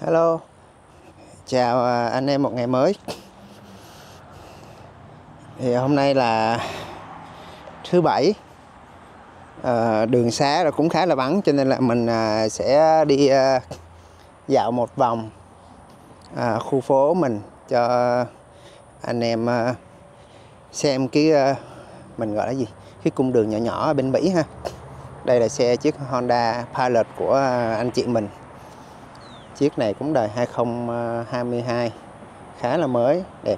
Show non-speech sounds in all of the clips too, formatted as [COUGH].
Hello. Chào à, anh em một ngày mới. Thì hôm nay là thứ bảy. À, Đường xá là cũng khá là vắng Cho nên là mình à, sẽ đi à, dạo một vòng à, khu phố mình Cho anh em à, xem cái à, mình gọi là gì? Cái cung đường nhỏ nhỏ ở bên Mỹ ha. Đây là xe chiếc Honda Pilot của à, anh chị mình. Chiếc này cũng đời 2022 Khá là mới, đẹp.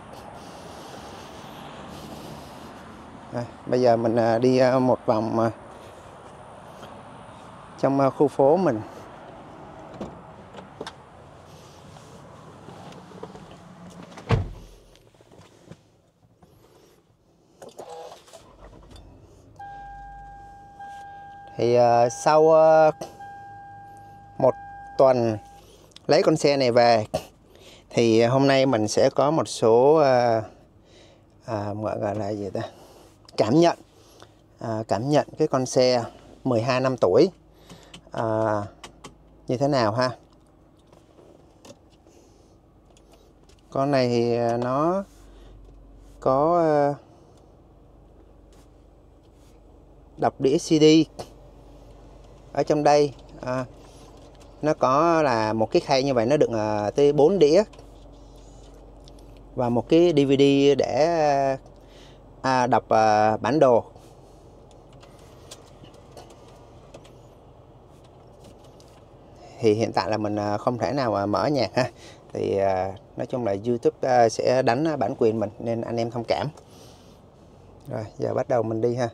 À, Bây giờ mình à, đi à, một vòng à, Trong khu phố mình. Thì uh, sau uh, một tuần lấy con xe này về. Thì à, hôm nay mình sẽ có một số à, à, gọi gọi là gì ta? Cảm nhận à, cảm nhận cái con xe 12 năm tuổi. À, như thế nào ha? Con này thì à, nó có à, đọc đĩa CD ở trong đây. À, nó có là một cái khay như vậy nó đựng uh, tới 4 đĩa. Và một cái DVD để à, đọc uh, bản đồ. Thì hiện tại là mình à, không thể nào mà mở nhạc ha. Thì nói chung là YouTube sẽ đánh bản quyền mình nên anh em thông cảm. Rồi giờ bắt đầu mình đi ha.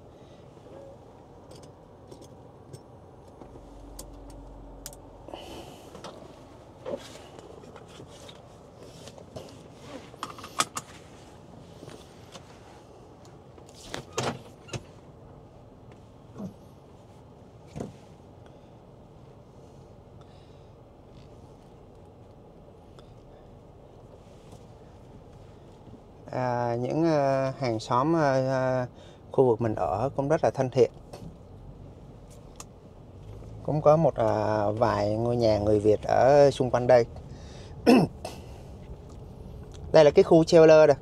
Những ờ, hàng xóm ờ, ờ, khu vực mình ở cũng rất là thân thiện. Cũng có một vài ngôi nhà người Việt ở xung quanh đây. [COUGHS] Đây là cái khu trailer đây.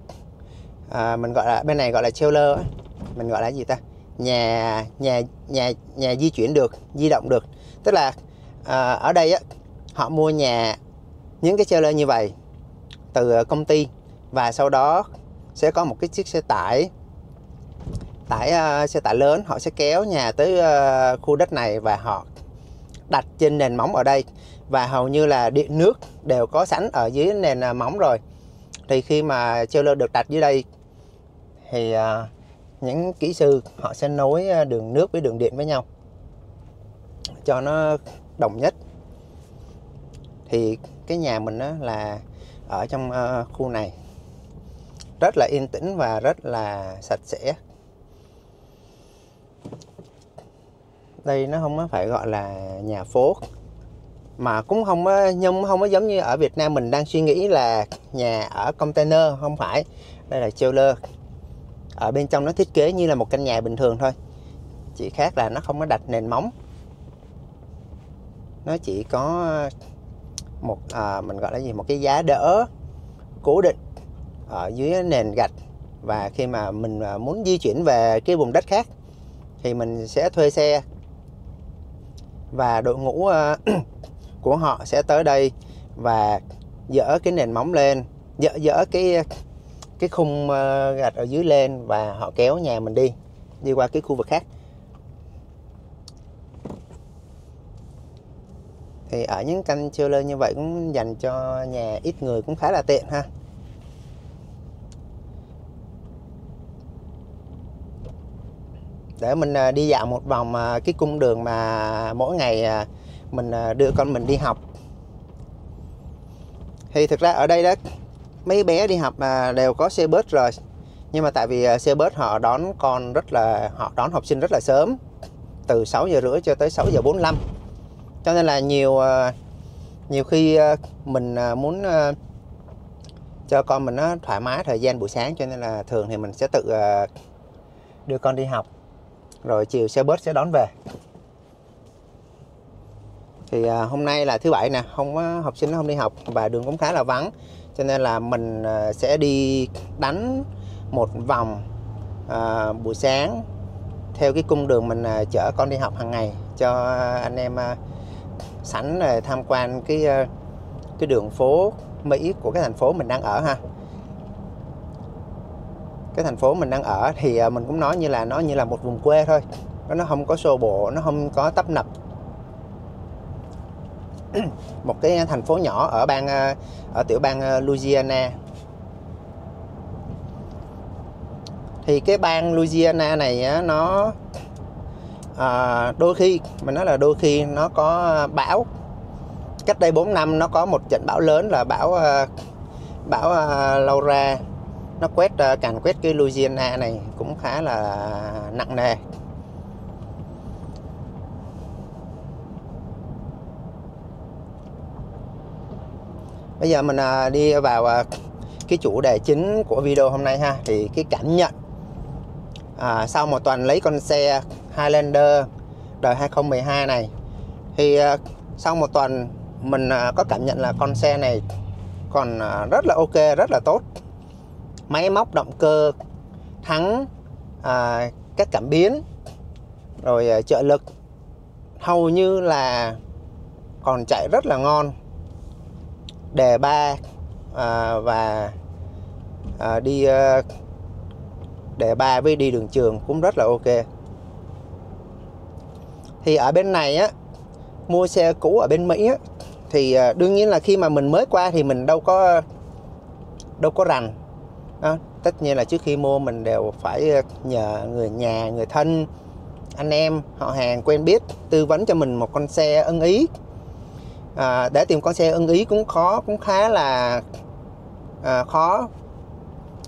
À, mình gọi là bên này gọi là trailer ấy. mình gọi là gì ta? Nhà nhà nhà nhà di chuyển được di động được. Tức là à, ở đây á họ mua nhà những cái trailer như vậy từ công ty và sau đó sẽ có một cái chiếc xe tải tải uh, xe tải lớn. Họ sẽ kéo nhà tới uh, khu đất này và họ đặt trên nền móng ở đây. Và hầu như là điện nước đều có sẵn ở dưới nền uh, móng rồi. Thì khi mà trailer được đặt dưới đây thì uh, những kỹ sư họ sẽ nối đường nước với đường điện với nhau cho nó đồng nhất. Thì cái nhà mình đó là ở trong uh, khu này rất là yên tĩnh và rất là sạch sẽ. Đây nó không phải gọi là nhà phố mà cũng không nhưng không có giống như ở Việt Nam mình đang suy nghĩ là nhà ở container không phải. Đây là trailer. Ở bên trong nó thiết kế như là một căn nhà bình thường thôi chỉ khác là nó không có đặt nền móng. Nó chỉ có một à, mình gọi là gì? Một cái giá đỡ cố định ở dưới nền gạch. Và khi mà mình à, muốn di chuyển về cái vùng đất khác, thì mình sẽ thuê xe. Và đội ngũ à, [CLEARS THROAT] của họ sẽ tới đây và dỡ cái nền móng lên, dỡ dỡ cái cái khung à, gạch ở dưới lên và họ kéo nhà mình đi đi qua cái khu vực khác. Thì ở những căn trailer như vậy cũng dành cho nhà ít người cũng khá là tiện ha. Để mình à, đi dạo một vòng à, cái cung đường mà mỗi ngày à, mình đưa con mình đi học. Thì thực ra ở đây đó, mấy bé đi học đều có xe bus rồi. Nhưng mà tại vì xe bus họ đón con rất là, họ đón học sinh rất là sớm, từ 6 giờ rưỡi cho tới 6 giờ 45 cho nên là nhiều nhiều khi mình muốn cho con mình nó thoải mái thời gian buổi sáng. Cho nên là thường thì mình sẽ tự đưa con đi học rồi chiều xe bus sẽ đón về. Thì à, hôm nay là thứ bảy nè không có học sinh nó không đi học và đường cũng khá là vắng cho nên là mình à, sẽ đi đánh một vòng à, buổi sáng theo cái cung đường mình à, chở con đi học hàng ngày cho anh em à, sẵn à, tham quan cái à, cái đường phố Mỹ của cái thành phố mình đang ở ha cái thành phố mình đang ở thì à, mình cũng nói như là nó như là một vùng quê thôi. Nó không có xô bộ nó không có tấp nập. [CLEARS THROAT] Một cái thành phố nhỏ ở bang à, ở tiểu bang à, Louisiana. Thì cái bang Louisiana này nó à, đôi khi mình nói là đôi khi nó có bão. Cách đây 4 năm nó có một trận bão lớn là bão bão Laura nó quét ờ, càn quét cái Louisiana này cũng khá là nặng nề. Bây giờ mình ờ, đi vào ờ, cái chủ đề chính của video hôm nay ha thì cái cảm nhận. À, sau một tuần lấy con xe Highlander đời 2012 này thì sau một tuần mình có cảm nhận là con xe này còn rất là ok rất là tốt máy móc động cơ thắng à, các cảm biến rồi à, trợ lực. Hầu như là còn chạy rất là ngon. Đề ba à, và à, đi à, đề ba với đi đường trường cũng rất là ok. Thì ở bên này á mua xe cũ ở bên Mỹ á, thì à, đương nhiên là khi mà mình mới qua thì mình đâu có đâu có rành đó. tất nhiên là trước khi mua mình đều phải ờ, nhờ người nhà người thân anh em họ hàng quen biết tư vấn cho mình một con xe ưng ý à, để tìm con xe ưng ý cũng khó cũng khá là à, khó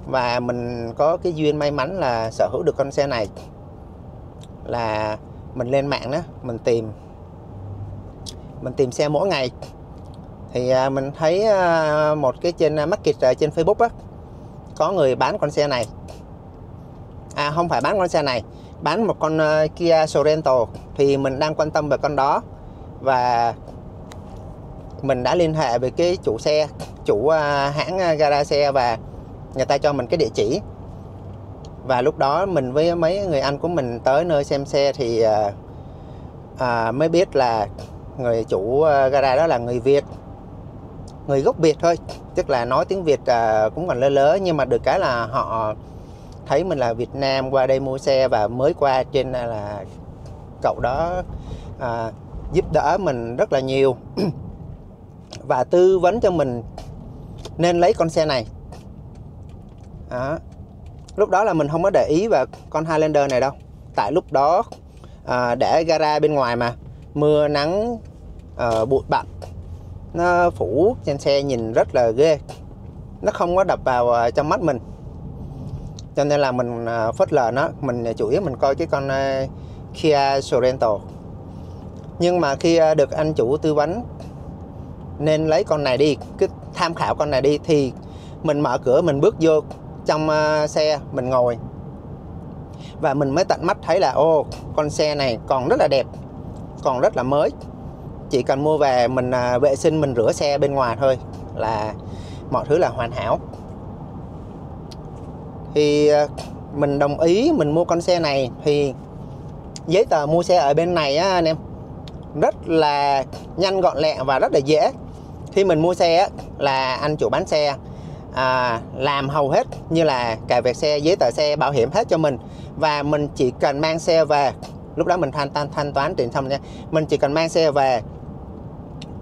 và mình có cái duyên may mắn là sở hữu được con xe này là mình lên mạng đó mình tìm mình tìm xe mỗi ngày thì à, mình thấy à, một cái trên à, market à, trên Facebook á có người bán con xe này. À không phải bán con xe này bán một con uh, Kia Sorento thì mình đang quan tâm về con đó và mình đã liên hệ với cái chủ xe chủ uh, hãng ờ, gara xe và người ta cho mình cái địa chỉ. Và lúc đó mình với mấy người anh của mình tới nơi xem xe thì uh, uh, mới biết là người chủ gara đó là người Việt người gốc Việt thôi. Tức là nói tiếng Việt à, cũng còn lơ lớ nhưng mà được cái là họ thấy mình là Việt Nam qua đây mua xe và mới qua trên à, là cậu đó à, giúp đỡ mình rất là nhiều. [CLEARS THROAT] Và tư vấn cho mình nên lấy con xe này. Đó. lúc đó là mình không có để ý vào con Highlander này đâu. Tại lúc đó à, để gara bên ngoài mà. Mưa nắng à, bụi bặm nó phủ trên xe nhìn rất là ghê. Nó không có đập vào ờ, trong mắt mình. Cho nên là mình ờ, phớt lờ nó. Mình ờ, chủ yếu mình coi cái con Kia Sorento. Nhưng mà khi được anh chủ tư vấn, nên lấy con này đi, cứ tham khảo con này đi, thì mình mở cửa, mình bước vô trong xe, mình ngồi. Và mình mới tận mắt thấy là, ô, con xe này còn rất là đẹp, còn rất là mới chỉ cần mua về mình à, vệ sinh mình rửa xe bên ngoài thôi là mọi thứ là hoàn hảo. Thì à, mình đồng ý mình mua con xe này thì giấy tờ mua xe ở bên này á anh em rất là nhanh gọn lẹ và rất là dễ. Khi mình mua xe á, là anh chủ bán xe à, làm hầu hết như là cài vẹt xe giấy tờ xe bảo hiểm hết cho mình. Và mình chỉ cần mang xe về lúc đó mình thanh thanh thanh toán tiền xong nha mình chỉ cần mang xe về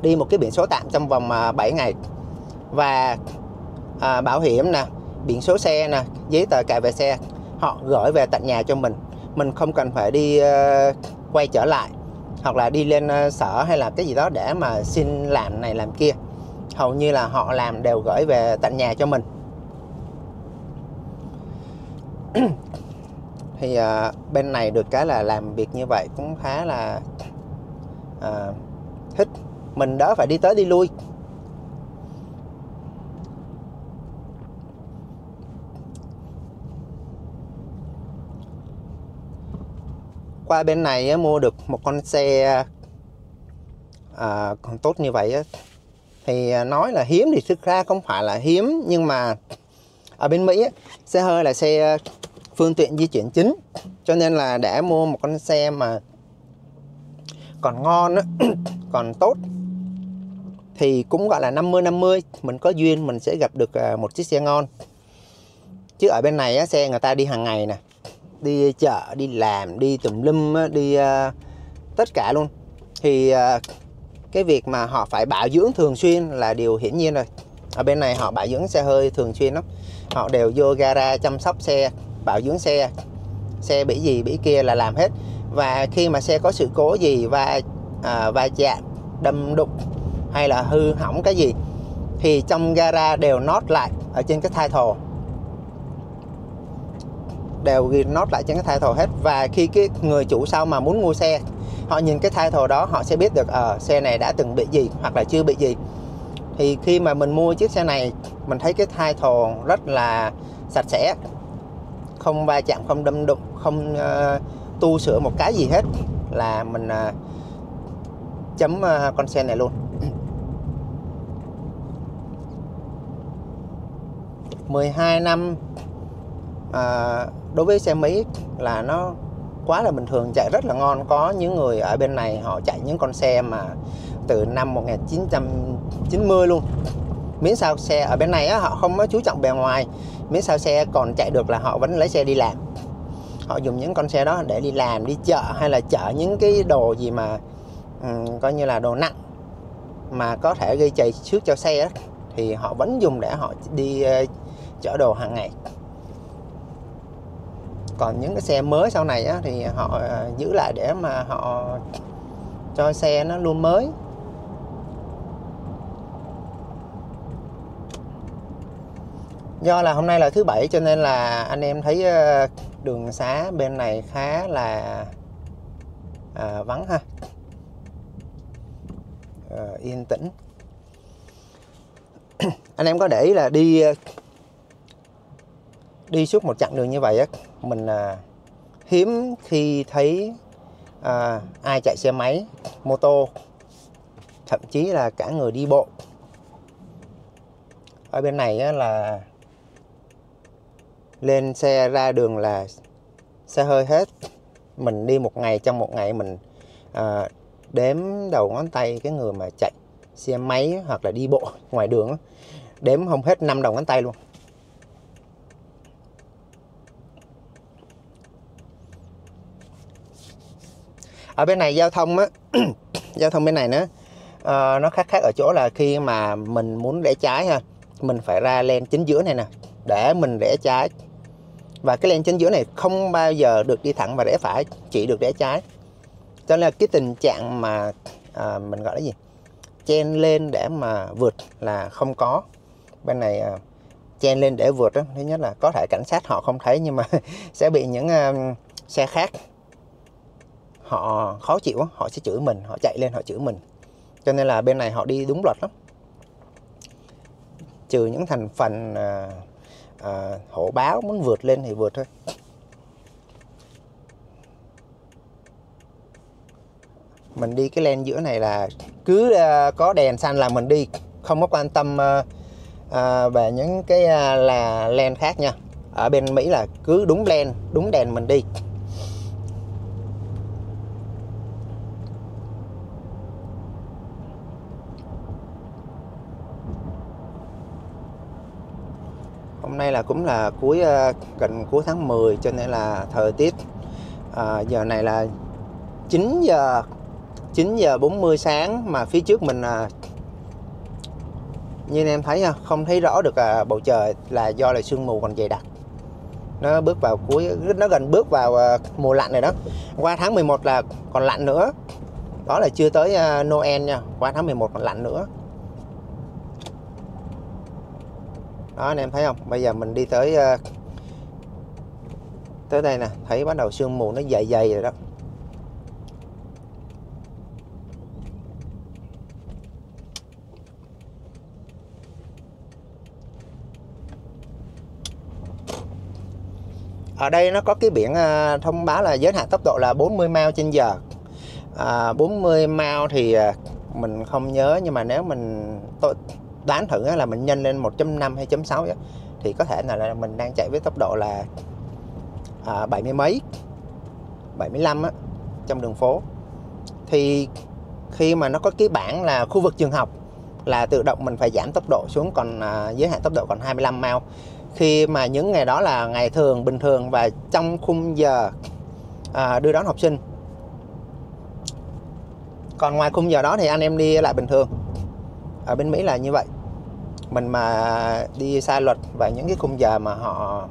đi một cái biển số tạm trong vòng à, 7 ngày. Và à, bảo hiểm nè biển số xe nè giấy tờ cài về xe họ gửi về tận nhà cho mình. Mình không cần phải đi uh, quay trở lại hoặc là đi lên uh, sở hay là cái gì đó để mà xin làm này làm kia. Hầu như là họ làm đều gửi về tận nhà cho mình. [CLEARS THROAT] Thì uh, bên này được cái là làm việc như vậy cũng khá là uh, thích mình đỡ phải đi tới đi lui. Qua bên này mua được một con xe à, còn tốt như vậy thì à, nói là hiếm thì thực ra không phải là hiếm nhưng mà ở bên Mỹ xe hơi là xe phương tiện di chuyển chính. Cho nên là để mua một con xe mà còn ngon [CLEARS THROAT] còn tốt thì cũng gọi là 50 50 mình có duyên mình sẽ gặp được à, một chiếc xe ngon. Chứ ở bên này á, xe người ta đi hàng ngày nè đi chợ đi làm đi tùm lum đi uh, tất cả luôn. Thì uh, cái việc mà họ phải bảo dưỡng thường xuyên là điều hiển nhiên rồi. Ở bên này họ bảo dưỡng xe hơi thường xuyên lắm. Họ đều vô gara chăm sóc xe bảo dưỡng xe. Xe bị gì bị kia là làm hết. Và khi mà xe có sự cố gì và à, va chạm đâm đụng hay là hư hỏng cái gì thì trong gara đều nốt lại ở trên cái title. Đều ghi nốt lại trên cái title hết. Và khi cái người chủ sau mà muốn mua xe họ nhìn cái title đó họ sẽ biết được ở uh, xe này đã từng bị gì hoặc là chưa bị gì. Thì khi mà mình mua chiếc xe này mình thấy cái title rất là sạch sẽ không va chạm không đâm đụng không uh, tu sửa một cái gì hết là mình uh, chấm uh, con xe này luôn. 12 năm. À, đối với xe Mỹ là nó quá là bình thường chạy rất là ngon. Có những người ở bên này họ chạy những con xe mà từ năm 1990 luôn. Miễn sao xe ở bên này á, họ không có chú trọng bề ngoài. Miễn sao xe còn chạy được là họ vẫn lấy xe đi làm. Họ dùng những con xe đó để đi làm đi chợ hay là chở những cái đồ gì mà um, coi như là đồ nặng mà có thể gây chạy trước cho xe đó, thì họ vẫn dùng để họ đi uh, chở đồ hàng ngày. Còn những cái xe mới sau này á, thì họ ờ, giữ lại để mà họ cho xe nó luôn mới. Do là hôm nay là thứ bảy cho nên là anh em thấy ờ, đường xá bên này khá là à, vắng ha. À, yên tĩnh. [CLEARS THROAT] Anh em có để ý là đi đi suốt một chặng đường như vậy á mình à, hiếm khi thấy à, ai chạy xe máy mô tô thậm chí là cả người đi bộ. Ở bên này á, là lên xe ra đường là xe hơi hết. Mình đi một ngày trong một ngày mình à, đếm đầu ngón tay cái người mà chạy xe máy hoặc là đi bộ ngoài đường đếm không hết năm đầu ngón tay luôn. Ở bên này giao thông á [CLEARS THROAT] giao thông bên này nữa. Uh, nó khác khác ở chỗ là khi mà mình muốn rẽ trái ha mình phải ra lên chính giữa này nè để mình rẽ trái. Và cái lên chính giữa này không bao giờ được đi thẳng và rẽ phải chỉ được rẽ trái. Cho nên là cái tình trạng mà à, mình gọi là gì? Chen lên để mà vượt là không có. Bên này à, chen lên để vượt đó thứ nhất là có thể cảnh sát họ không thấy nhưng mà [LAUGHS] sẽ bị những à, xe khác họ khó chịu họ sẽ chửi mình họ chạy lên họ chửi mình. Cho nên là bên này họ đi đúng luật lắm. Trừ những thành phần à, à, hổ báo muốn vượt lên thì vượt thôi. Mình đi cái len giữa này là cứ à, có đèn xanh là mình đi không có quan tâm à, à, về những cái à, là len khác nha. Ở bên Mỹ là cứ đúng len đúng đèn mình đi hôm nay là cũng là cuối ờ, gần cuối tháng 10 cho nên là thời tiết à, giờ này là 9 giờ 9 giờ 40 sáng mà phía trước mình à, như anh em thấy không thấy rõ được à, bầu trời là do là sương mù còn dày đặc. Nó bước vào cuối nó gần bước vào à, mùa lạnh rồi đó. Qua tháng 11 là còn lạnh nữa. Đó là chưa tới à, Noel nha qua tháng 11 còn lạnh nữa. Đó anh em thấy không? Bây giờ mình đi tới ờ, tới đây nè. Thấy bắt đầu sương mù nó dày dày rồi đó. Ở đây nó có cái biển ờ, thông báo là giới hạn tốc độ là 40 mile trên giờ. À, 40 mile thì ờ, mình không nhớ nhưng mà nếu mình tôi đoán thử là mình nhân lên 1.5 hay 1.6 thì có thể là mình đang chạy với tốc độ là à, 70 mấy 75 á, trong đường phố. Thì khi mà nó có cái bảng là khu vực trường học là tự động mình phải giảm tốc độ xuống còn à, giới hạn tốc độ còn 25 mao. Khi mà những ngày đó là ngày thường bình thường và trong khung giờ à, đưa đón học sinh. Còn ngoài khung giờ đó thì anh em đi lại bình thường. Ở bên Mỹ là như vậy mình mà đi sai luật và những cái khung giờ mà họ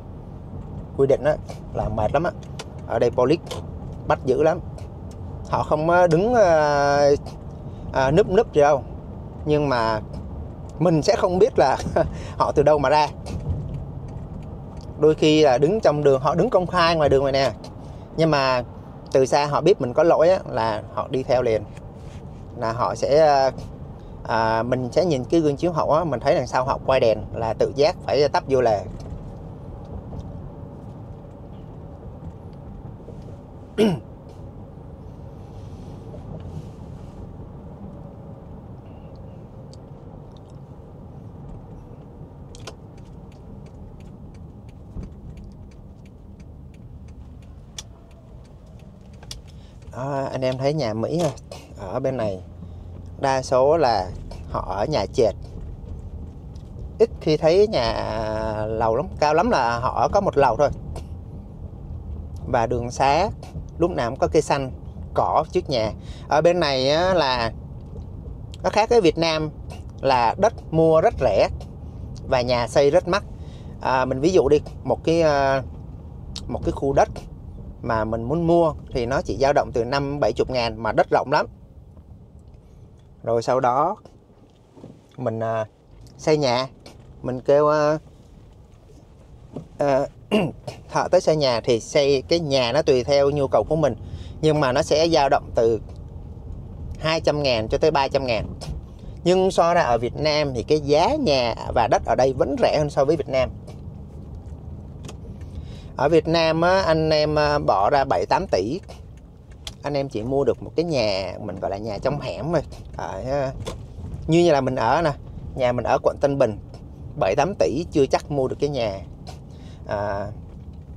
quy định đó, là mệt lắm á. Ở đây police bắt giữ lắm. Họ không đứng à, à, núp núp gì đâu. Nhưng mà mình sẽ không biết là [LAUGHS] họ từ đâu mà ra. Đôi khi là đứng trong đường họ đứng công khai ngoài đường này nè. Nhưng mà từ xa họ biết mình có lỗi á, là họ đi theo liền. Là họ sẽ ờ, à, mình sẽ nhìn cái gương chiếu hậu á, mình thấy đằng sau họ quay đèn là tự giác phải tấp vô lề. À, anh em thấy nhà Mỹ ở bên này đa số là họ ở nhà trệt ít khi thấy nhà lầu lắm cao lắm là họ có một lầu thôi. Và đường xá lúc nào cũng có cây xanh cỏ trước nhà. Ở bên này á, là nó khác với Việt Nam là đất mua rất rẻ và nhà xây rất mắc. À, mình ví dụ đi một cái ờ, một cái khu đất mà mình muốn mua thì nó chỉ dao động từ 5 70 ngàn mà đất rộng lắm rồi sau đó mình à, xây nhà. Mình kêu à, à, [CLEARS THROAT] họ tới xây nhà thì xây cái nhà nó tùy theo nhu cầu của mình. Nhưng mà nó sẽ dao động từ 200 ngàn cho tới 300 ngàn. Nhưng so ra ở Việt Nam thì cái giá nhà và đất ở đây vẫn rẻ hơn so với Việt Nam. Ở Việt Nam á, anh em à, bỏ ra 7 8 tỷ anh em chị mua được một cái nhà mình gọi là nhà trong hẻm rồi ở, à, như như là mình ở nè nhà mình ở quận Tân Bình 7 8 tỷ chưa chắc mua được cái nhà. À,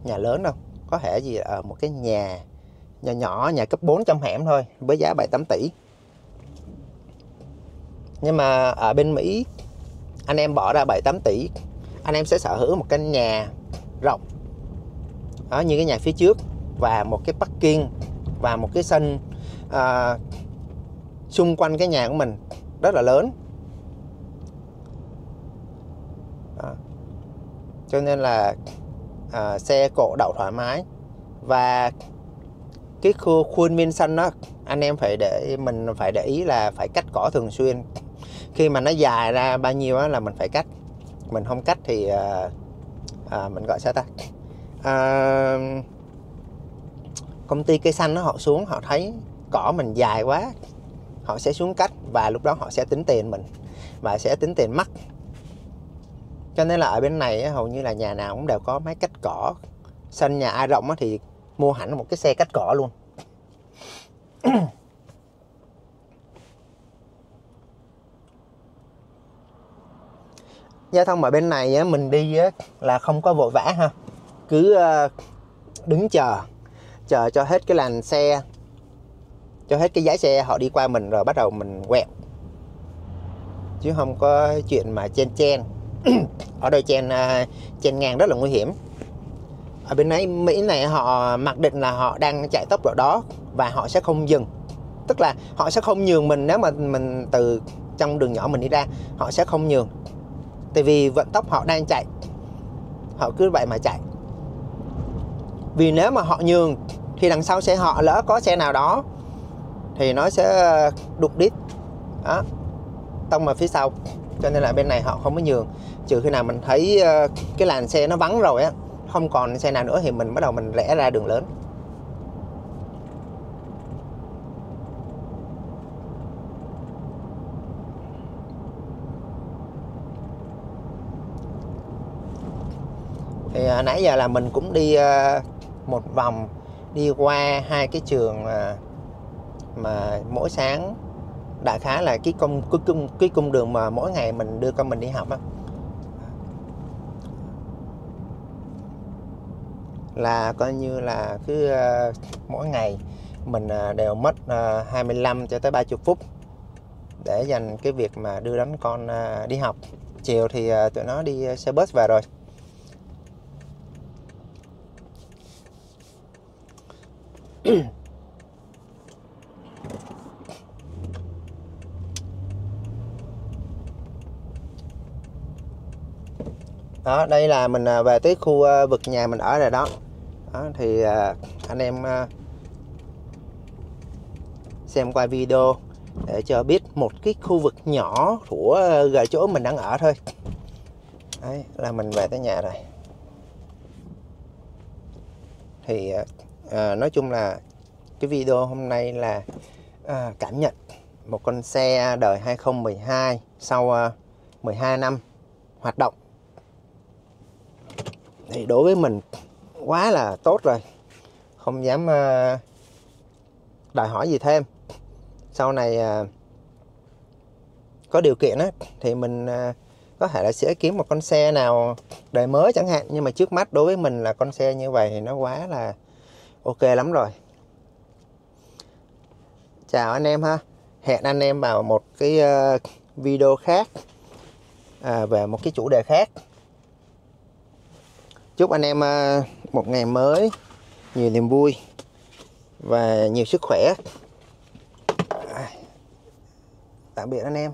nhà lớn đâu có thể gì ở một cái nhà nhỏ nhỏ nhà cấp 4 trong hẻm thôi với giá 7 8 tỷ. Nhưng mà ở bên Mỹ anh em bỏ ra 7 8 tỷ anh em sẽ sở hữu một căn nhà rộng đó, như cái nhà phía trước và một cái parking và một cái sân à, xung quanh cái nhà của mình rất là lớn. Đó. cho nên là à, xe cộ đậu thoải mái. Và cái khu khuôn viên sân đó anh em phải để mình phải để ý là phải cắt cỏ thường xuyên. Khi mà nó dài ra bao nhiêu là mình phải cắt. Mình không cắt thì à, à, mình gọi sao ta? À, công ty cây xanh nó họ xuống, họ thấy cỏ mình dài quá, họ sẽ xuống cắt và lúc đó họ sẽ tính tiền mình và sẽ tính tiền mất. Cho nên là ở bên này hầu như là nhà nào cũng đều có máy cắt cỏ. Sân nhà ai rộng thì mua hẳn một cái xe cắt cỏ luôn. Giao thông ở bên này mình đi là không có vội vã ha. Cứ ờ, đứng chờ chờ cho hết cái làn xe, cho hết cái giá xe họ đi qua mình rồi bắt đầu mình quẹo. Chứ không có chuyện mà chen chen. [CLEARS THROAT] Ở đây chen à, chen ngang rất là nguy hiểm. Ở bên ấy Mỹ này họ mặc định là họ đang chạy tốc độ đó và họ sẽ không dừng. Tức là họ sẽ không nhường mình nếu mà mình từ trong đường nhỏ mình đi ra, họ sẽ không nhường. Tại vì vận tốc họ đang chạy, họ cứ vậy mà chạy vì nếu mà họ nhường, thì đằng sau xe họ lỡ có xe nào đó, thì nó sẽ ờ, đục đít. Đó. Tông vào phía sau, cho nên là bên này họ không có nhường. Trừ khi nào mình thấy ờ, cái làn xe nó vắng rồi á, không còn xe nào nữa thì mình bắt đầu mình rẽ ra đường lớn. Thì ờ, nãy giờ là mình cũng đi một vòng đi qua hai cái trường mà, mà mỗi sáng đại khái là cái công cái cung cái cung đường mà mỗi ngày mình đưa con mình đi học á. Là coi như là cứ uh, mỗi ngày mình uh, đều mất ờ, uh, 25 cho tới 30 phút để dành cái việc mà đưa đón con uh, đi học. Chiều thì uh, tụi nó đi xe bus về rồi. Đó đây là mình à, về tới khu à, vực nhà mình ở rồi đó, đó thì à, anh em xem qua video để cho biết một cái khu vực nhỏ của gần chỗ mình đang ở thôi. Đấy là mình về tới nhà rồi. Thì à, nói chung là cái video hôm nay là à, cảm nhận một con xe đời 2012 sau ờ, à, 12 năm hoạt động. Thì đối với mình quá là tốt rồi. Không dám à, đòi hỏi gì thêm. Sau này à, có điều kiện á thì mình à, có thể là sẽ kiếm một con xe nào đời mới chẳng hạn. Nhưng mà trước mắt đối với mình là con xe như vậy thì nó quá là ok lắm rồi. Chào anh em ha. Hẹn anh em vào một cái ờ, video khác à, về một cái chủ đề khác. Chúc anh em ờ, một ngày mới nhiều niềm vui và nhiều sức khỏe. Tạm biệt anh em.